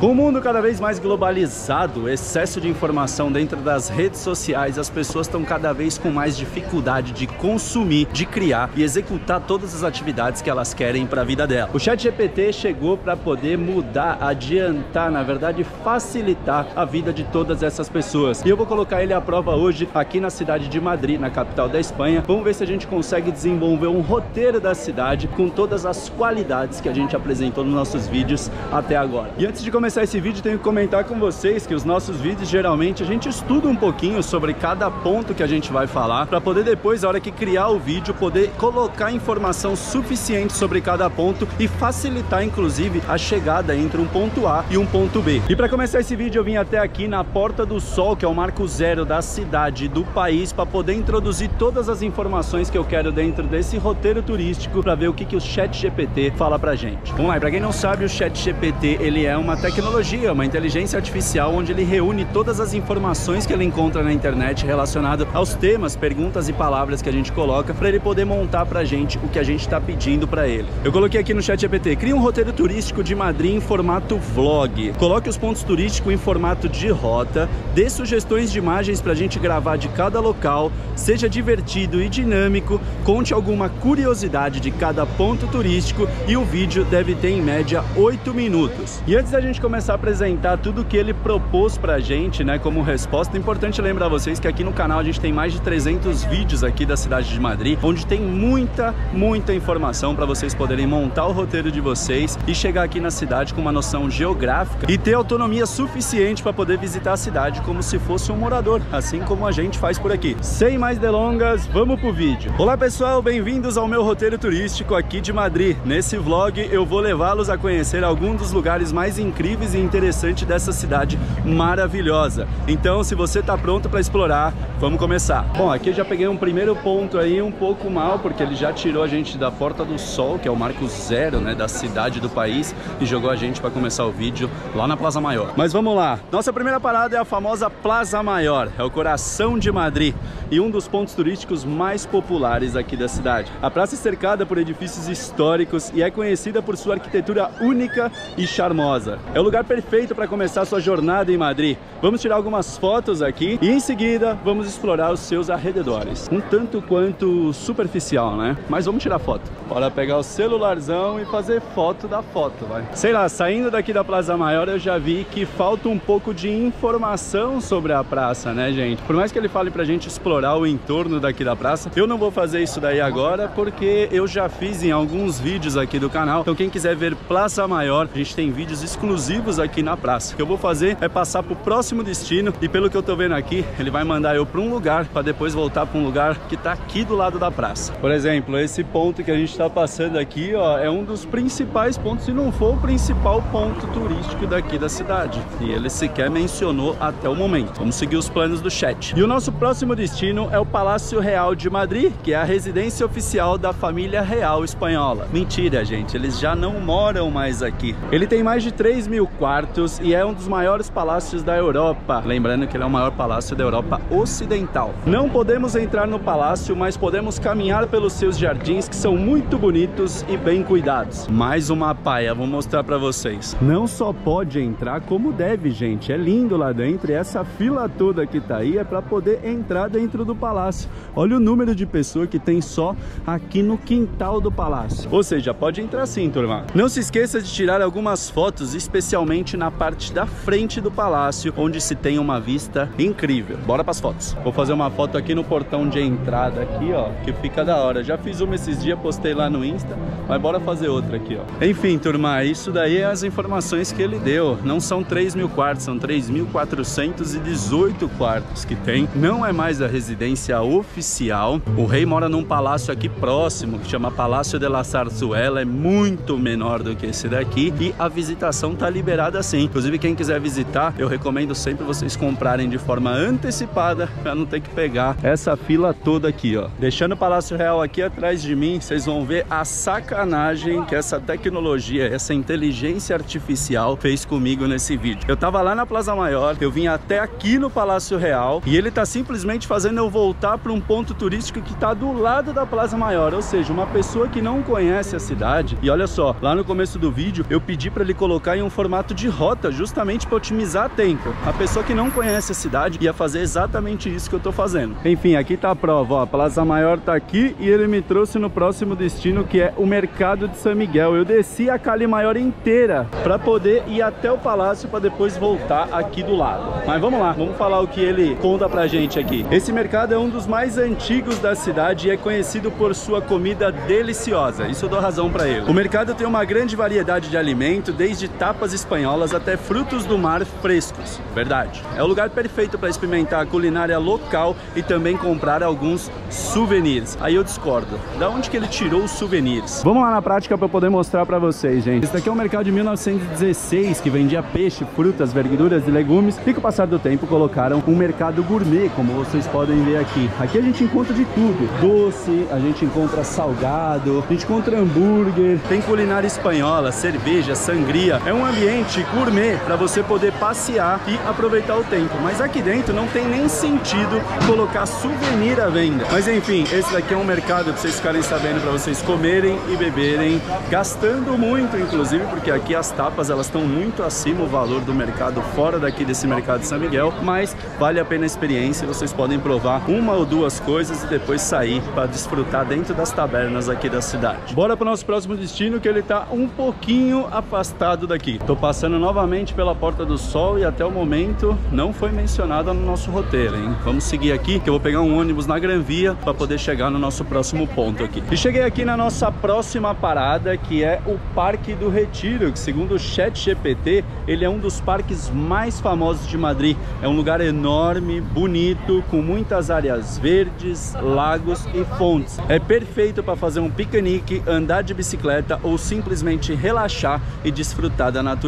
Com o mundo cada vez mais globalizado, excesso de informação dentro das redes sociais, as pessoas estão cada vez com mais dificuldade de consumir, de criar e executar todas as atividades que elas querem para a vida dela. O Chat GPT chegou para poder mudar, adiantar, na verdade, facilitar a vida de todas essas pessoas. E eu vou colocar ele à prova hoje aqui na cidade de Madrid, na capital da Espanha. Vamos ver se a gente consegue desenvolver um roteiro da cidade com todas as qualidades que a gente apresentou nos nossos vídeos até agora. E antes de começar começar esse vídeo, tenho que comentar com vocês que os nossos vídeos, geralmente, a gente estuda um pouquinho sobre cada ponto que a gente vai falar, para poder depois, na hora que criar o vídeo, poder colocar informação suficiente sobre cada ponto e facilitar, inclusive, a chegada entre um ponto A e um ponto B. E para começar esse vídeo, eu vim até aqui na Porta do Sol, que é o marco zero da cidade, do país, para poder introduzir todas as informações que eu quero dentro desse roteiro turístico, para ver o que, que o Chat GPT fala pra gente. Vamos lá, para quem não sabe, o Chat GPT, ele é uma tecnologia tecnologia, uma inteligência artificial onde ele reúne todas as informações que ele encontra na internet relacionado aos temas, perguntas e palavras que a gente coloca para ele poder montar pra gente o que a gente está pedindo para ele. Eu coloquei aqui no chat GPT, cria um roteiro turístico de Madrid em formato vlog. Coloque os pontos turísticos em formato de rota, dê sugestões de imagens para a gente gravar de cada local, seja divertido e dinâmico, conte alguma curiosidade de cada ponto turístico e o vídeo deve ter em média 8 minutos. E antes da gente começar a apresentar tudo que ele propôs pra gente, né, como resposta, é importante lembrar vocês que aqui no canal a gente tem mais de 300 vídeos aqui da cidade de Madrid, onde tem muita, muita informação para vocês poderem montar o roteiro de vocês e chegar aqui na cidade com uma noção geográfica e ter autonomia suficiente para poder visitar a cidade como se fosse um morador, assim como a gente faz por aqui. Sem mais delongas, vamos pro vídeo. Olá pessoal, bem-vindos ao meu roteiro turístico aqui de Madrid. Nesse vlog eu vou levá-los a conhecer alguns dos lugares mais incríveis incríveis e interessantes dessa cidade maravilhosa. Então, se você está pronto para explorar, vamos começar. Bom, aqui já peguei um primeiro ponto aí um pouco mal, porque ele já tirou a gente da Porta do Sol, que é o marco zero né, da cidade do país, e jogou a gente para começar o vídeo lá na Plaza Maior. Mas vamos lá. Nossa primeira parada é a famosa Plaza Maior, é o coração de Madrid e um dos pontos turísticos mais populares aqui da cidade. A praça é cercada por edifícios históricos e é conhecida por sua arquitetura única e charmosa. É o lugar perfeito para começar sua jornada em Madrid. Vamos tirar algumas fotos aqui e em seguida vamos explorar os seus arredores. Um tanto quanto superficial, né? Mas vamos tirar foto. Bora pegar o celularzão e fazer foto da foto, vai. Sei lá, saindo daqui da Plaza Maior eu já vi que falta um pouco de informação sobre a praça, né, gente? Por mais que ele fale pra gente explorar o entorno daqui da praça, eu não vou fazer isso daí agora porque eu já fiz em alguns vídeos aqui do canal. Então quem quiser ver Plaza Maior, a gente tem vídeos exclusivos aqui na praça. O que eu vou fazer é passar para o próximo destino e pelo que eu tô vendo aqui, ele vai mandar eu para um lugar para depois voltar para um lugar que está aqui do lado da praça. Por exemplo, esse ponto que a gente está passando aqui, ó, é um dos principais pontos, se não for o principal ponto turístico daqui da cidade. E ele sequer mencionou até o momento. Vamos seguir os planos do chat. E o nosso próximo destino é o Palácio Real de Madrid, que é a residência oficial da família real espanhola. Mentira, gente, eles já não moram mais aqui. Ele tem mais de 3 mil quartos e é um dos maiores palácios da Europa. Lembrando que ele é o maior palácio da Europa Ocidental. Não podemos entrar no palácio, mas podemos caminhar pelos seus jardins que são muito bonitos e bem cuidados. Mais uma paia, vou mostrar para vocês. Não só pode entrar, como deve, gente. É lindo lá dentro e essa fila toda que tá aí é para poder entrar dentro do palácio. Olha o número de pessoas que tem só aqui no quintal do palácio. Ou seja, pode entrar sim, turma. Não se esqueça de tirar algumas fotos especiais especialmente na parte da frente do palácio, onde se tem uma vista incrível. Bora para as fotos. Vou fazer uma foto aqui no portão de entrada aqui, ó, que fica da hora. Já fiz uma esses dias, postei lá no Insta, mas bora fazer outra aqui, ó. Enfim, turma, isso daí é as informações que ele deu. Não são 3 mil quartos, são 3.418 quartos que tem. Não é mais a residência oficial. O rei mora num palácio aqui próximo, que chama Palácio de la Zarzuela, é muito menor do que esse daqui e a visitação tá liberada liberada sim. Inclusive, quem quiser visitar, eu recomendo sempre vocês comprarem de forma antecipada para não ter que pegar essa fila toda aqui, ó. Deixando o Palácio Real aqui atrás de mim, vocês vão ver a sacanagem que essa tecnologia, essa inteligência artificial fez comigo nesse vídeo. Eu tava lá na Plaza Maior, eu vim até aqui no Palácio Real e ele tá simplesmente fazendo eu voltar para um ponto turístico que tá do lado da Plaza Maior, ou seja, uma pessoa que não conhece a cidade. E olha só, lá no começo do vídeo eu pedi para ele colocar em um formato formato de rota, justamente para otimizar tempo. A pessoa que não conhece a cidade ia fazer exatamente isso que eu tô fazendo. Enfim, aqui tá a prova, ó, a Plaza Maior tá aqui e ele me trouxe no próximo destino que é o Mercado de São Miguel. Eu desci a Cali Maior inteira para poder ir até o palácio para depois voltar aqui do lado. Mas vamos lá, vamos falar o que ele conta pra gente aqui. Esse mercado é um dos mais antigos da cidade e é conhecido por sua comida deliciosa. Isso eu dou razão para ele. O mercado tem uma grande variedade de alimento, desde tapas espanholas até frutos do mar frescos. Verdade. É o lugar perfeito para experimentar a culinária local e também comprar alguns souvenirs. Aí eu discordo. Da onde que ele tirou os souvenirs? Vamos lá na prática para poder mostrar para vocês, gente. Esse daqui é um mercado de 1916 que vendia peixe, frutas, verduras e legumes e com o passar do tempo colocaram um mercado gourmet, como vocês podem ver aqui. Aqui a gente encontra de tudo. Doce, a gente encontra salgado, a gente encontra hambúrguer, tem culinária espanhola, cerveja, sangria. É um ambiente gourmet para você poder passear e aproveitar o tempo. Mas aqui dentro não tem nem sentido colocar souvenir à venda. Mas enfim, esse daqui é um mercado para vocês ficarem sabendo, para vocês comerem e beberem, gastando muito, inclusive, porque aqui as tapas elas estão muito acima o valor do mercado fora daqui desse mercado de São Miguel, mas vale a pena a experiência. Vocês podem provar uma ou duas coisas e depois sair para desfrutar dentro das tabernas aqui da cidade. Bora para o nosso próximo destino que ele está um pouquinho afastado daqui. Tô passando novamente pela Porta do Sol e até o momento não foi mencionada no nosso roteiro, hein? Vamos seguir aqui que eu vou pegar um ônibus na Gran Via para poder chegar no nosso próximo ponto aqui. E cheguei aqui na nossa próxima parada, que é o Parque do Retiro, que segundo o Chat GPT, ele é um dos parques mais famosos de Madrid. É um lugar enorme, bonito, com muitas áreas verdes, lagos e fontes. É perfeito para fazer um piquenique, andar de bicicleta ou simplesmente relaxar e desfrutar da natureza.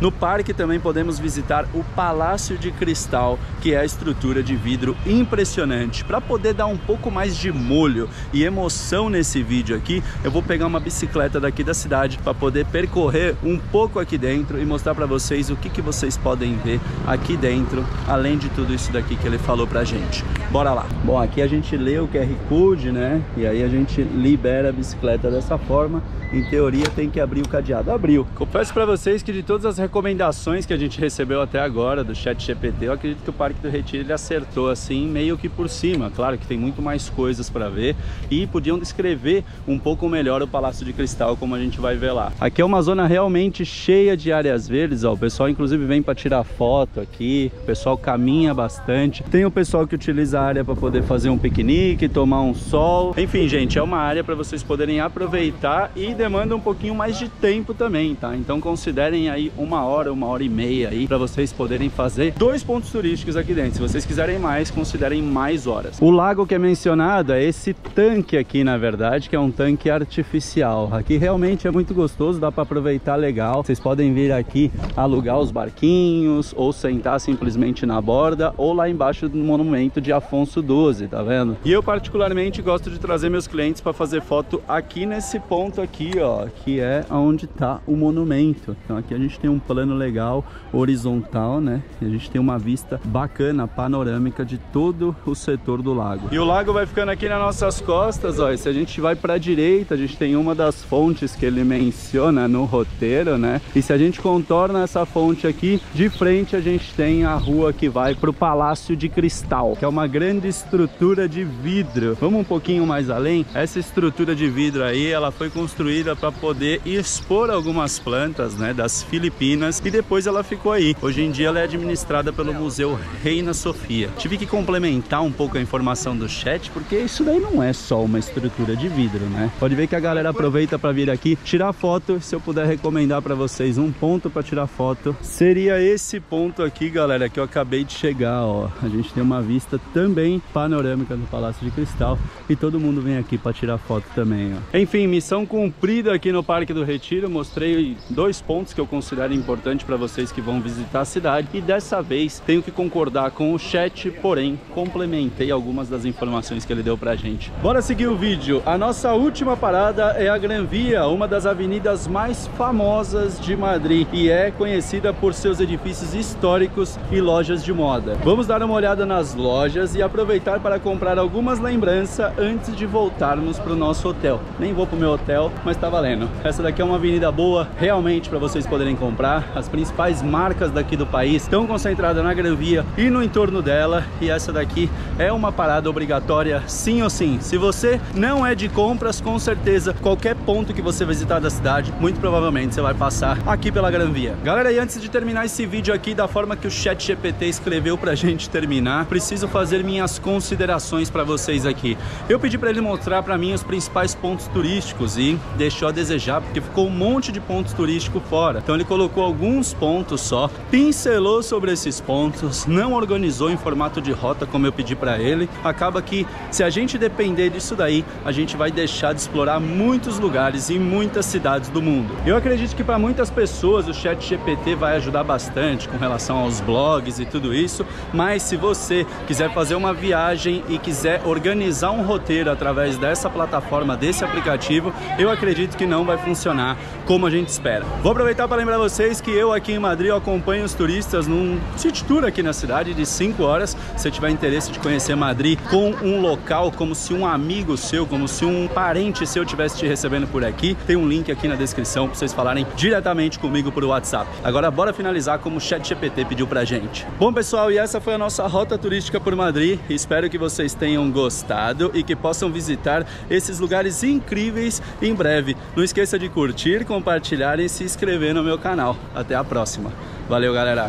No parque também podemos visitar o Palácio de Cristal, que é a estrutura de vidro impressionante. Para poder dar um pouco mais de molho e emoção nesse vídeo aqui, eu vou pegar uma bicicleta daqui da cidade para poder percorrer um pouco aqui dentro e mostrar para vocês o que, que vocês podem ver aqui dentro, além de tudo isso daqui que ele falou pra gente. Bora lá! Bom, aqui a gente lê o QR Code, né? E aí a gente libera a bicicleta dessa forma em teoria tem que abrir o cadeado. Abriu. Confesso para vocês que de todas as recomendações que a gente recebeu até agora do chat GPT, eu acredito que o Parque do Retiro ele acertou assim meio que por cima. Claro que tem muito mais coisas para ver e podiam descrever um pouco melhor o Palácio de Cristal como a gente vai ver lá. Aqui é uma zona realmente cheia de áreas verdes, ó. O pessoal inclusive vem para tirar foto aqui, o pessoal caminha bastante. Tem o pessoal que utiliza a área para poder fazer um piquenique, tomar um sol. Enfim, gente, é uma área para vocês poderem aproveitar e demanda um pouquinho mais de tempo também, tá? Então considerem aí uma hora, uma hora e meia aí para vocês poderem fazer dois pontos turísticos aqui dentro. Se vocês quiserem mais, considerem mais horas. O lago que é mencionado é esse tanque aqui, na verdade, que é um tanque artificial. Aqui realmente é muito gostoso, dá para aproveitar legal. Vocês podem vir aqui alugar os barquinhos ou sentar simplesmente na borda ou lá embaixo do monumento de Afonso XII, tá vendo? E eu particularmente gosto de trazer meus clientes para fazer foto aqui nesse ponto aqui ó, que é onde está o monumento. Então aqui a gente tem um plano legal, horizontal, né? E a gente tem uma vista bacana, panorâmica de todo o setor do lago. E o lago vai ficando aqui nas nossas costas, ó. E se a gente vai para a direita, a gente tem uma das fontes que ele menciona no roteiro, né? E se a gente contorna essa fonte aqui, de frente a gente tem a rua que vai para o Palácio de Cristal, que é uma grande estrutura de vidro. Vamos um pouquinho mais além? Essa estrutura de vidro aí, ela foi construída para poder expor algumas plantas né, Filipinas e depois ela ficou aí. Hoje em dia ela é administrada pelo Museu Reina Sofia. Tive que complementar um pouco a informação do chat porque isso daí não é só uma estrutura de vidro, né? Pode ver que a galera aproveita para vir aqui tirar foto. Se eu puder recomendar para vocês um ponto para tirar foto, seria esse ponto aqui, galera, que eu acabei de chegar, ó. A gente tem uma vista também panorâmica do Palácio de Cristal e todo mundo vem aqui para tirar foto também, ó. Enfim, missão cumprida aqui no Parque do Retiro. Mostrei dois pontos que eu considero importantes para vocês que vão visitar a cidade. E dessa vez tenho que concordar com o chat, porém complementei algumas das informações que ele deu pra gente. Bora seguir o vídeo. A nossa última parada é a Gran Via, uma das avenidas mais famosas de Madrid e é conhecida por seus edifícios históricos e lojas de moda. Vamos dar uma olhada nas lojas e aproveitar para comprar algumas lembranças antes de voltarmos para o nosso hotel. Nem vou para o meu hotel, mas tá valendo. Essa daqui é uma avenida boa, realmente, para vocês poderem comprar. As principais marcas daqui do país estão concentradas na Gran Via e no entorno dela. E essa daqui é uma parada obrigatória, sim ou sim. Se você não é de compras, com certeza, qualquer ponto que você visitar da cidade, muito provavelmente você vai passar aqui pela Gran Via. Galera, e antes de terminar esse vídeo aqui da forma que o Chat GPT escreveu pra gente terminar, preciso fazer minhas considerações para vocês aqui. Eu pedi para ele mostrar para mim os principais pontos turísticos e deixou a desejar, porque ficou um monte de pontos turísticos fora. Então ele colocou alguns pontos só, pincelou sobre esses pontos, não organizou em formato de rota como eu pedi para ele. Acaba que se a gente depender disso daí, a gente vai deixar de explorar muitos lugares e muitas cidades do mundo. Eu acredito que para muitas pessoas o Chat GPT vai ajudar bastante com relação aos blogs e tudo isso, mas se você quiser fazer uma viagem e quiser organizar um roteiro através dessa plataforma, desse aplicativo, eu acredito que não vai funcionar como a gente espera. Vou aproveitar para lembrar vocês que eu aqui em Madrid acompanho os turistas num city tour aqui na cidade de 5 horas. Se tiver interesse de conhecer Madrid com um local como se um amigo seu, como se um parente seu estivesse te recebendo por aqui, tem um link aqui na descrição para vocês falarem diretamente comigo por WhatsApp. Agora bora finalizar como o ChatGPT pediu pra gente. Bom pessoal, e essa foi a nossa rota turística por Madrid. Espero que vocês tenham gostado e que possam visitar esses lugares incríveis em breve. Não esqueça de curtir, compartilhar e se inscrever no meu canal. Até a próxima. Valeu, galera!